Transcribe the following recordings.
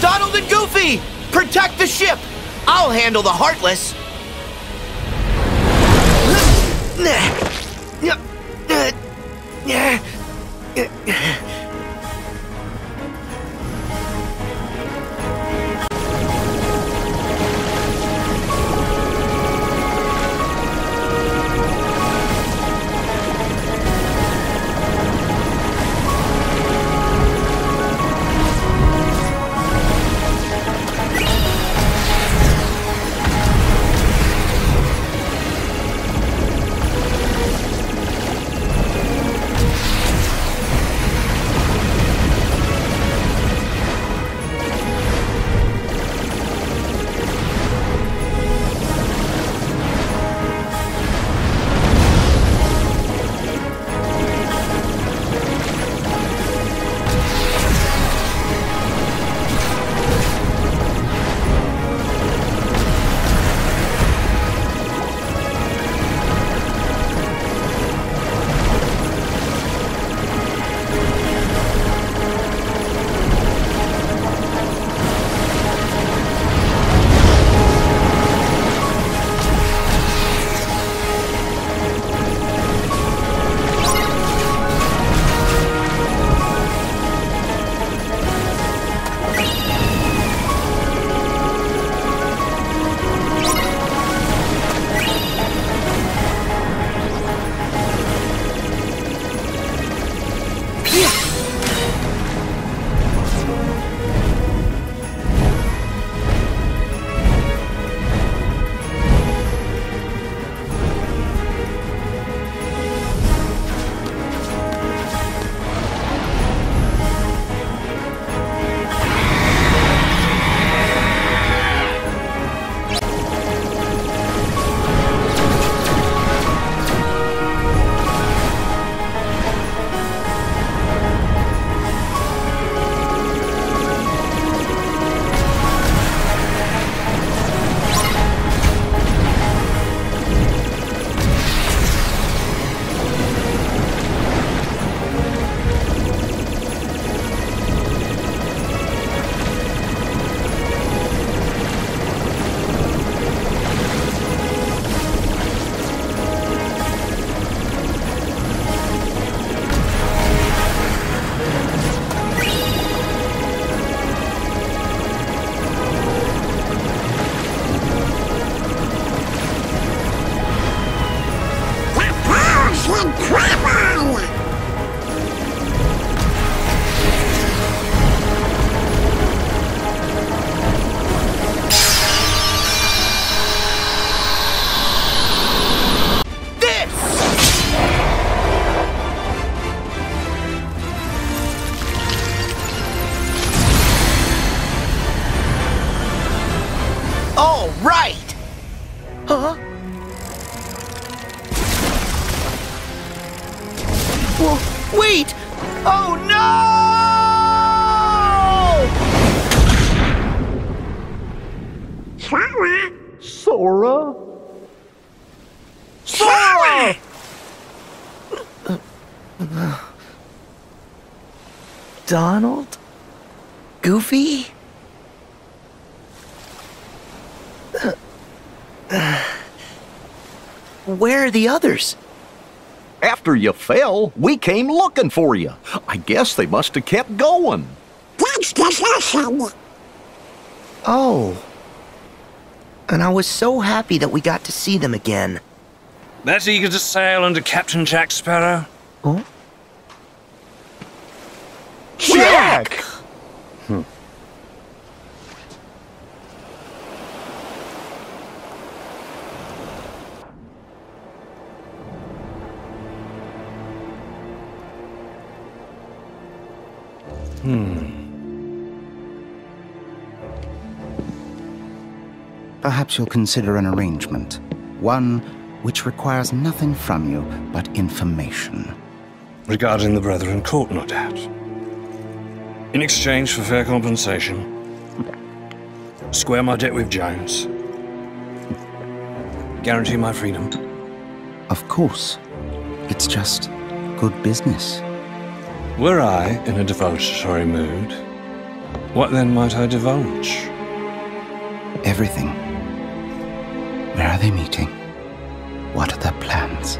Donald and Goofy! Protect the ship! I'll handle the Heartless! All wait! Oh no! Sora? Sora! Donald? Goofy? Where are the others? After you fell, we came looking for you. I guess they must have kept going. That's discussion. Oh. And I was so happy that we got to see them again. That eager to sail under Captain Jack Sparrow? Huh? Jack! Perhaps you'll consider an arrangement. One which requires nothing from you but information. Regarding the Brethren Court, no doubt. In exchange for fair compensation, square my debt with Jones, guarantee my freedom. Of course. It's just good business. Were I in a divulgatory mood, what then might I divulge? Everything. Where are they meeting? What are their plans?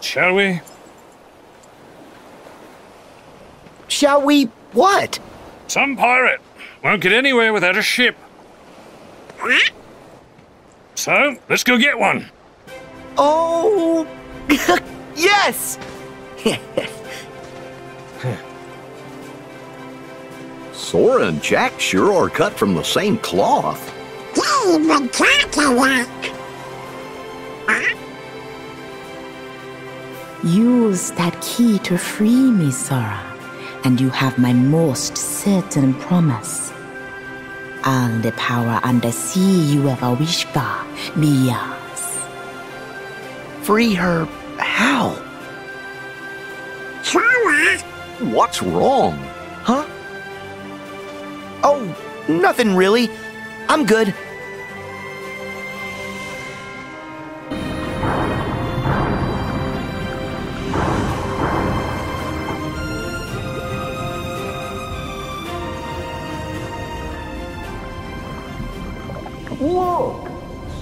Shall we? Shall we what? Some pirate won't get anywhere without a ship. So, let's go get one. Oh, yes! Sora and Jack sure are cut from the same cloth. David Cadillac. Use that key to free me, Sora, and you have my most certain promise. All the power under sea you ever wish for be yours. Free her how? Sora. What's wrong? Nothing really. I'm good. Look,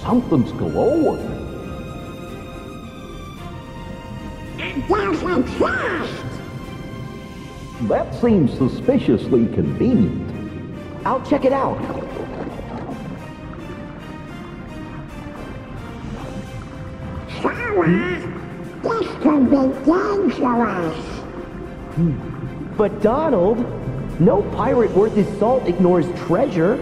something's glowing. There's a chest. That seems suspiciously convenient. I'll check it out. Sora. This can be dangerous. Hmm. But Donald, no pirate worth his salt ignores treasure.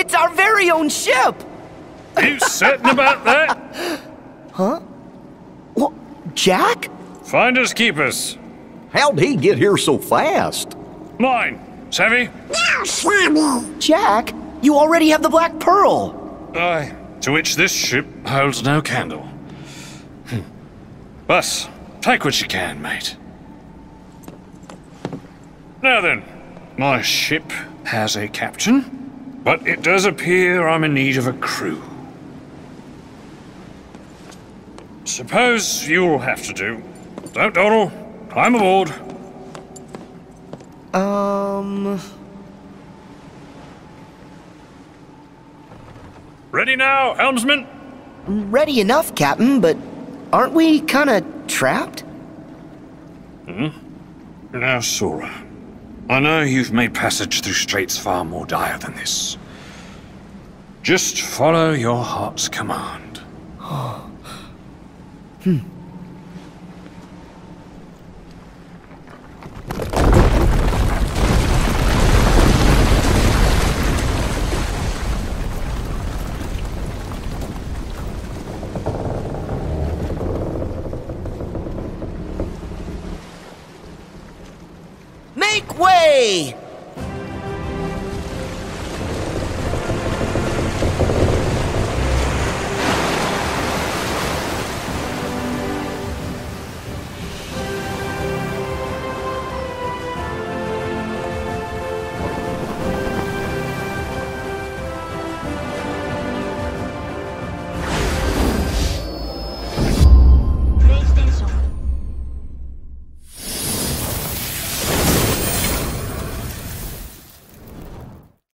It's our very own ship! You certain about that? Huh? What, Jack? Finders keepers. How'd he get here so fast? Mine. Savvy? Now, Sammy. Jack, you already have the Black Pearl. Aye. To which this ship holds no candle. Hmm. But, take what you can, mate. Now then, my ship has a captain, but it does appear I'm in need of a crew. Suppose you'll have to do. Don't dawdle. Climb aboard. Um. Ready now, helmsman? Ready enough, Captain, but aren't we kinda trapped? Hmm? Now, Sora, I know you've made passage through straits far more dire than this. Just follow your heart's command. Make hmm.